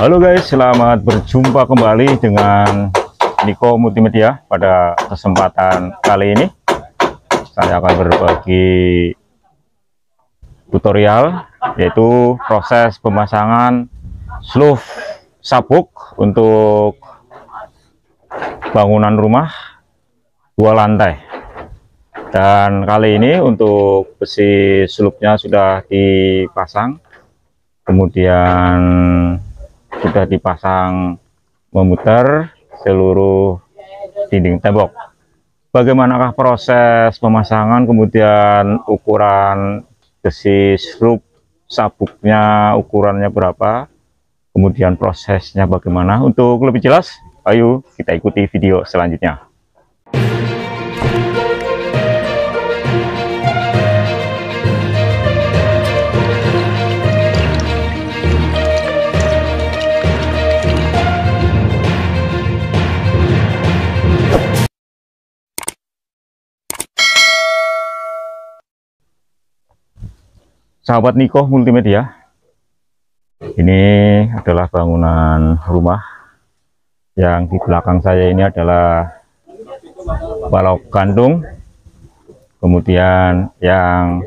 Halo guys, selamat berjumpa kembali dengan Niko Multimedia pada kesempatan kali ini. Saya akan berbagi tutorial yaitu proses pemasangan sloof sabuk untuk bangunan rumah dua lantai. Dan kali ini untuk besi sloopnya sudah dipasang, kemudian sudah dipasang memutar seluruh dinding tembok. Bagaimanakah proses pemasangan, kemudian ukuran besi sloop sabuknya ukurannya berapa, kemudian prosesnya bagaimana. Untuk lebih jelas, ayo kita ikuti video selanjutnya. Sahabat Niko Multimedia ini adalah bangunan rumah yang di belakang saya ini adalah balok gantung kemudian yang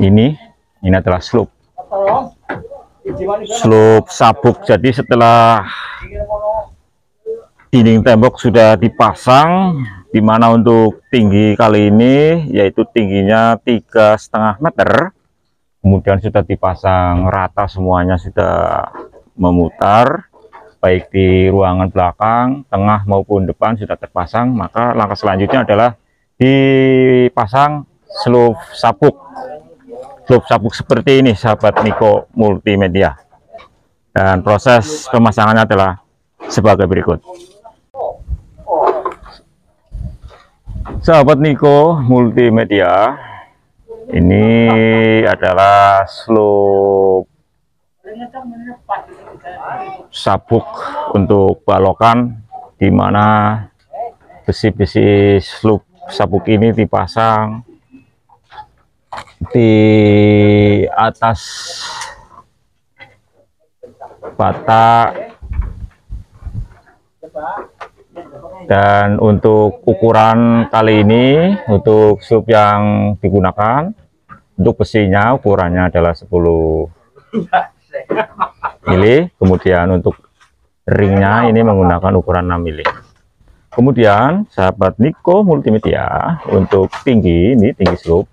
ini ini adalah slope slope sabuk. Jadi setelah dinding tembok sudah dipasang di mana untuk tinggi kali ini yaitu tingginya tiga setengah meter. Kemudian sudah dipasang rata semuanya sudah memutar baik di ruangan belakang tengah maupun depan sudah terpasang. Maka langkah selanjutnya adalah dipasang slope sabuk. Slope sabuk seperti ini sahabat Niko multimedia. Dan proses pemasangannya adalah sebagai berikut sahabat Niko multimedia ini adalah slope sabuk untuk balokan di mana besi-besi slope sabuk ini dipasang di atas bata dan untuk ukuran kali ini untuk sub yang digunakan untuk besinya ukurannya adalah 10 mili. Kemudian untuk ringnya ini menggunakan ukuran 6 mili. Kemudian sahabat Niko multimedia untuk tinggi ini tinggi slope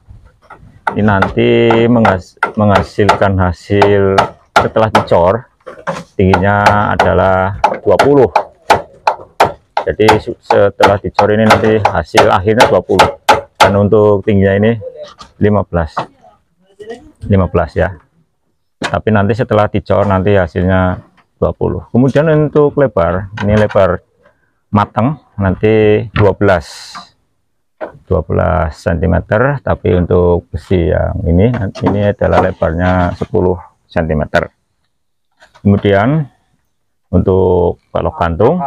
ini nanti menghas menghasilkan hasil setelah dicor tingginya adalah 20 jadi setelah dicor ini nanti hasil akhirnya 20 dan untuk tingginya ini 15 15 ya. Tapi nanti setelah dicor nanti hasilnya 20 kemudian untuk lebar ini lebar matang nanti 12 12 cm tapi untuk besi yang ini ini adalah lebarnya 10 cm kemudian untuk balok kantung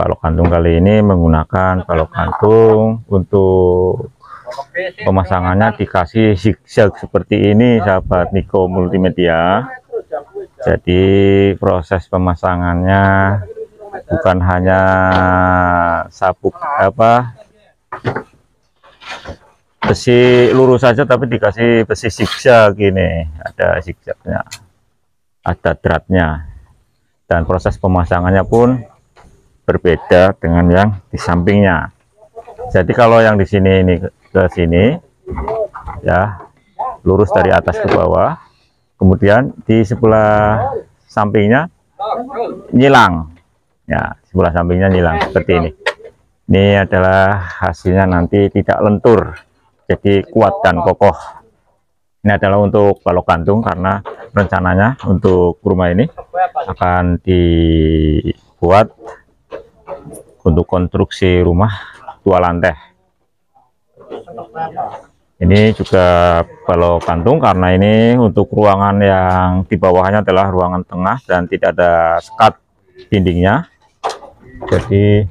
balok kantung kali ini menggunakan balok kantung untuk pemasangannya dikasih zigzag seperti ini sahabat Niko multimedia. Jadi proses pemasangannya bukan hanya sabuk apa besi lurus saja tapi dikasih besi zigzag ini. Ada zigzagnya ada dratnya. Dan proses pemasangannya pun berbeda dengan yang di sampingnya. Jadi kalau yang di sini ini ke sini ya lurus dari atas ke bawah kemudian di sebelah sampingnya nyilang. Ya sebelah sampingnya nyilang seperti ini. Ini adalah hasilnya nanti tidak lentur jadi kuat dan kokoh. Ini adalah untuk balok kantung karena rencananya untuk rumah ini akan dibuat untuk konstruksi rumah dua lantai ini juga balok kantung karena ini untuk ruangan yang di bawahnya adalah ruangan tengah dan tidak ada sekat dindingnya. Jadi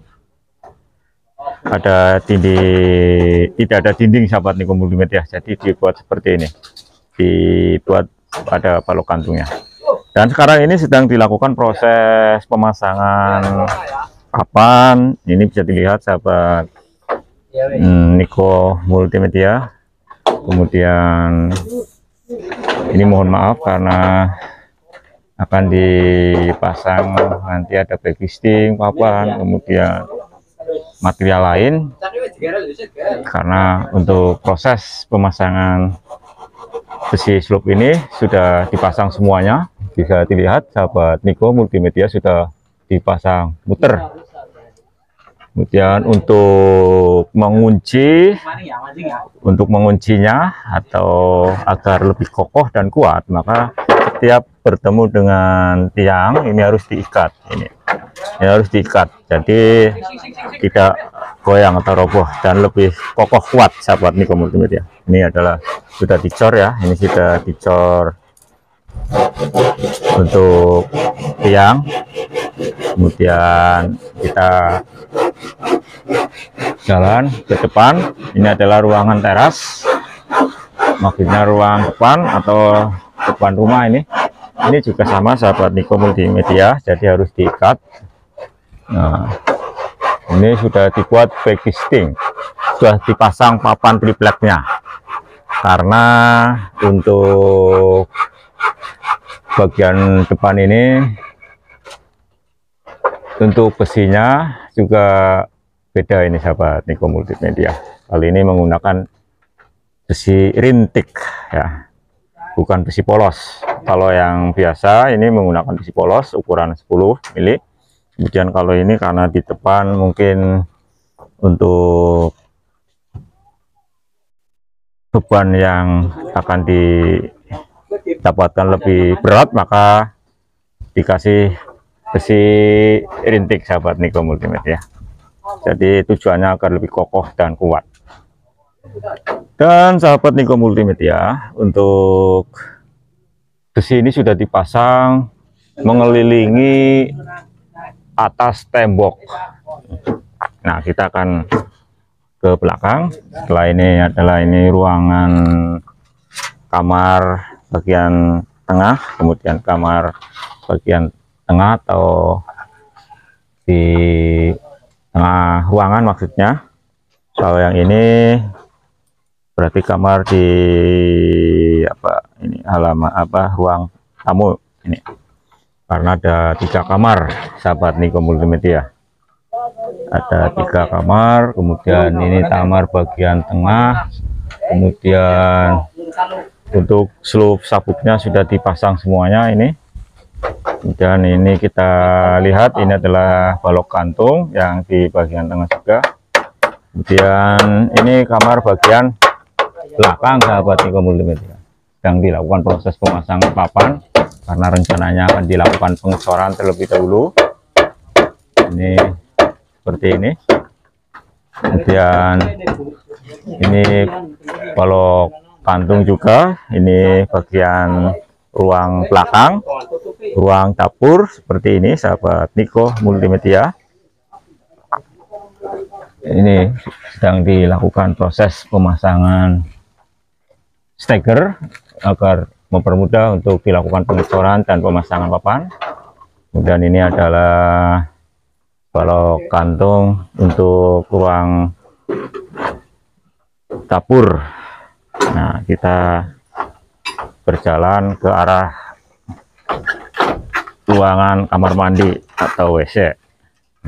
ada dinding tidak ada dinding sahabat Niko multimedia. Jadi dibuat seperti ini. Dibuat pada balok kantungnya. Dan sekarang ini sedang dilakukan proses pemasangan papan ini bisa dilihat sahabat. Hmm, Niko Multimedia. Kemudian ini mohon maaf karena akan dipasang nanti ada backlisting papan kemudian material lain. Karena untuk proses pemasangan besi slope ini sudah dipasang semuanya. Bisa dilihat sahabat Niko multimedia sudah dipasang muter. Kemudian untuk mengunci untuk menguncinya atau agar lebih kokoh dan kuat maka setiap bertemu dengan tiang ini harus diikat ini, ini harus diikat jadi tidak goyang atau roboh dan lebih kokoh kuat sahabat Niko multimedia. Ini adalah sudah dicor ya ini sudah dicor. Untuk tiang kemudian kita jalan ke depan. Ini adalah ruangan teras. Maksudnya ruang depan atau depan rumah ini. Ini juga sama sahabat Niko multimedia jadi harus diikat. Nah ini sudah dibuat backisting sudah dipasang papan tripleknya. Karena untuk bagian depan ini untuk besinya juga beda ini sahabat Niko multimedia. Kali ini menggunakan besi rintik ya. Bukan besi polos. Kalau yang biasa ini menggunakan besi polos ukuran 10 mili. Kemudian kalau ini karena di depan mungkin untuk beban yang akan didapatkan lebih berat maka dikasih besi rintik sahabat Niko multimedia. Jadi tujuannya agar lebih kokoh dan kuat. Dan sahabat Niko multimedia untuk besi ini sudah dipasang mengelilingi atas tembok. Nah kita akan ke belakang. Setelah ini adalah ini ruangan kamar bagian tengah kemudian kamar bagian tengah atau di tengah ruangan maksudnya. Kalau yang ini berarti kamar di apa ini halaman apa ruang tamu ini. Karena ada tiga kamar sahabat Niko multimedia. Ada tiga kamar kemudian ini kamar bagian tengah kemudian untuk seluruh sabuknya sudah dipasang semuanya ini dan ini kita lihat ini adalah balok kantung yang di bagian tengah juga. Kemudian ini kamar bagian belakang sahabat Niko multimedia yang dilakukan proses pemasangan papan karena rencananya akan dilakukan pengecoran terlebih dahulu. Ini seperti ini. Kemudian ini balok kantung juga. Ini bagian ruang belakang ruang dapur seperti ini sahabat Niko multimedia. Ini sedang dilakukan proses pemasangan steker agar mempermudah untuk dilakukan pengecoran dan pemasangan papan. Kemudian ini adalah balok kantung untuk ruang dapur. Nah kita berjalan ke arah ruangan kamar mandi atau WC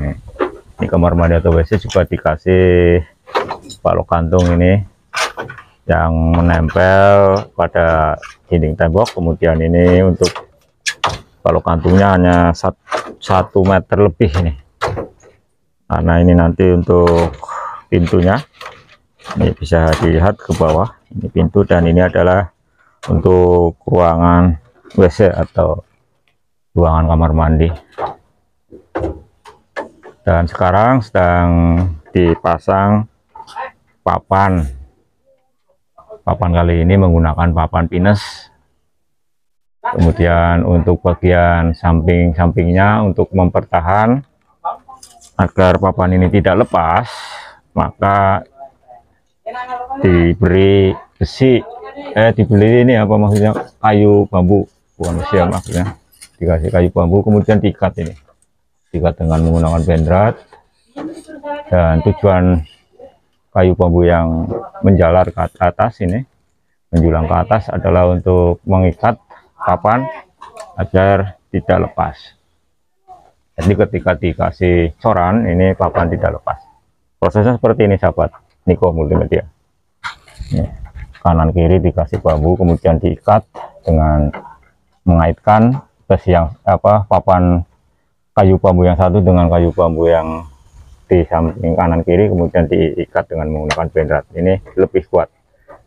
nih, ini kamar mandi atau WC juga dikasih balok kantung ini yang menempel pada dinding tembok. Kemudian ini untuk balok kantungnya hanya satu meter lebih ini. Karena ini nanti untuk pintunya. Ini bisa dilihat ke bawah ini pintu. Dan ini adalah untuk ruangan WC atau ruangan kamar mandi. Dan sekarang sedang dipasang papan. Papan kali ini menggunakan papan pinus. Kemudian untuk bagian samping-sampingnya untuk mempertahan agar papan ini tidak lepas maka diberi besi eh dibeli ini apa maksudnya? Kayu bambu. Bukan besi ya maksudnya. Dikasih kayu bambu kemudian diikat ini. Diikat dengan menggunakan bendrat. Dan tujuan kayu bambu yang menjalar ke atas ini menjulang ke atas adalah untuk mengikat papan agar tidak lepas. Jadi ketika dikasih coran ini papan tidak lepas. Prosesnya seperti ini sahabat. Niko multimedia. Ini, kanan kiri dikasih bambu kemudian diikat dengan mengaitkan besi yang apa papan kayu bambu yang satu dengan kayu bambu yang di samping kanan kiri kemudian diikat dengan menggunakan bendrat ini lebih kuat.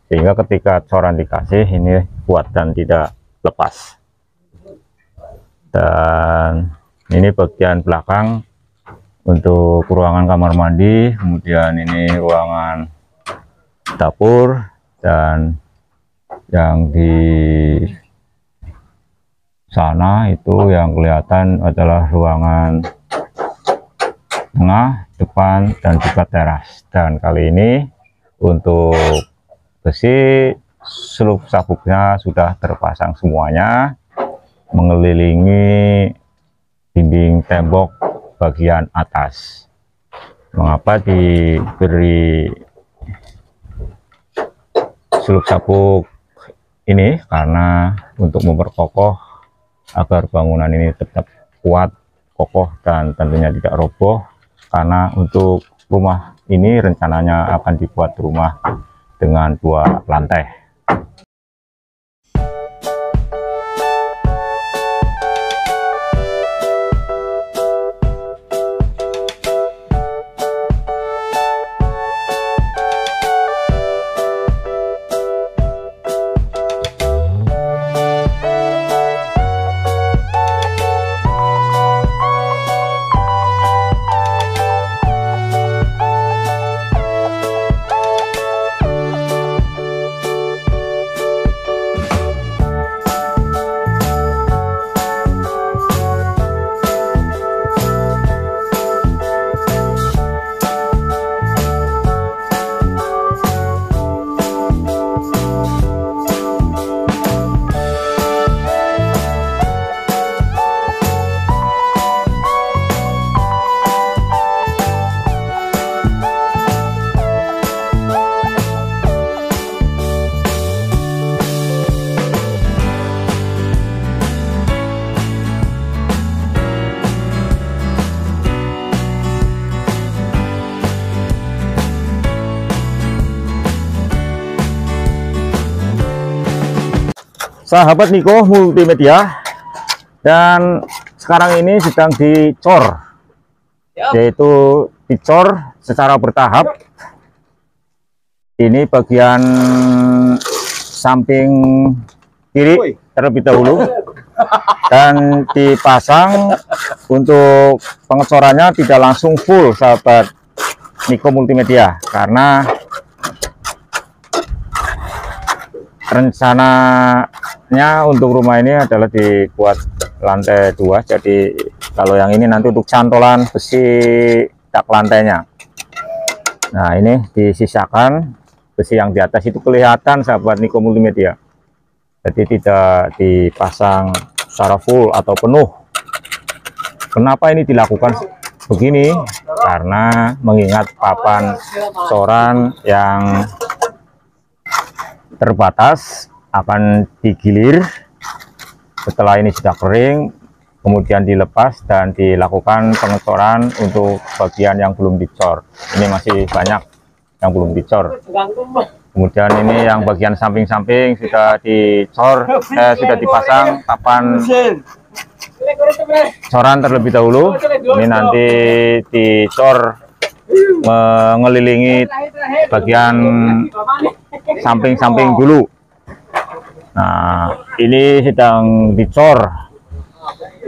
Sehingga ketika coran dikasih ini kuat dan tidak lepas. Dan ini bagian belakang untuk ruangan kamar mandi kemudian ini ruangan dapur dan yang di sana itu yang kelihatan adalah ruangan tengah depan dan juga teras. Dan kali ini untuk besi seluk sabuknya sudah terpasang semuanya mengelilingi dinding tembok bagian atas. Mengapa diberi seluk sabuk ini karena untuk memperkokoh agar bangunan ini tetap kuat kokoh dan tentunya tidak roboh. Karena untuk rumah ini rencananya akan dibuat rumah dengan dua lantai sahabat Niko multimedia. Dan sekarang ini sedang dicor. Yaitu dicor secara bertahap. Ini bagian samping kiri terlebih dahulu. Dan dipasang untuk pengecorannya tidak langsung full sahabat Niko multimedia. Karena rencana nya untuk rumah ini adalah dibuat lantai dua. Jadi kalau yang ini nanti untuk cantolan besi tak lantainya. Nah ini disisakan. Besi yang di atas itu kelihatan sahabat Niko Multimedia. Jadi tidak dipasang secara full atau penuh. Kenapa ini dilakukan begini? Karena mengingat papan coran yang terbatas akan digilir. Setelah ini sudah kering kemudian dilepas dan dilakukan pengecoran untuk bagian yang belum dicor. Ini masih banyak yang belum dicor. Kemudian ini yang bagian samping-samping sudah dicor eh, sudah dipasang papan coran terlebih dahulu. Ini nanti dicor mengelilingi bagian samping-samping dulu Nah, ini sedang dicor.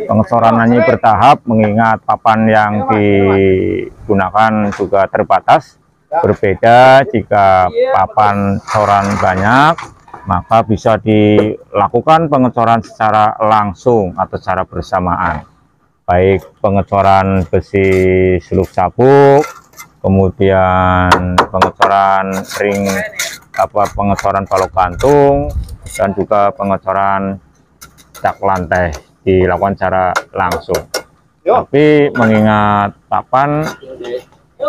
Pengecorannya bertahap mengingat papan yang digunakan juga terbatas. Berbeda jika papan coran banyak, maka bisa dilakukan pengecoran secara langsung atau secara bersamaan. Baik pengecoran besi seluk sabuk, kemudian pengecoran ring apa pengecoran balok gantung dan juga pengecoran cat lantai dilakukan secara langsung. Tapi mengingat papan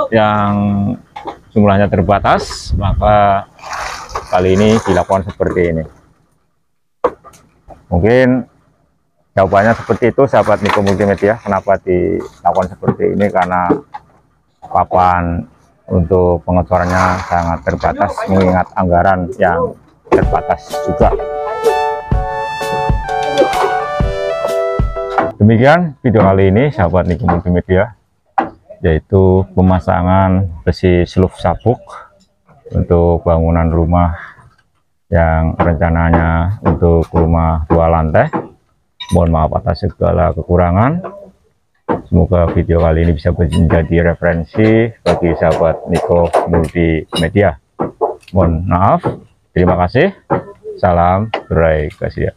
yang jumlahnya terbatas maka kali ini dilakukan seperti ini. Mungkin jawabannya seperti itu sahabat Niko Multimedia kenapa dilakukan seperti ini? Karena papan untuk pengecorannya sangat terbatas mengingat anggaran yang terbatas juga. Demikian video kali ini sahabat Niko Multimedia yaitu pemasangan besi seluf sabuk untuk bangunan rumah yang rencananya untuk rumah dua lantai. Mohon maaf atas segala kekurangan Semoga video kali ini bisa menjadi referensi bagi sahabat Niko Multimedia. Mohon maaf. Terima kasih. Salam Durai Kasih.